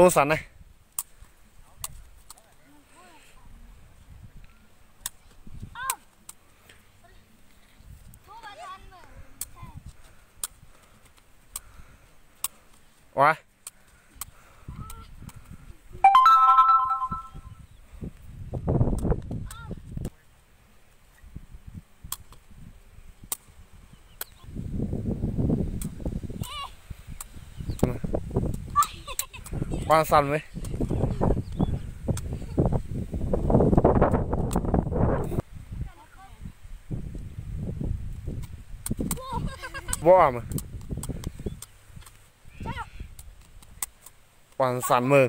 hôn sẵn này Alright. บ้านสั้นไหมว่อะมั้งบ้านสันเมือง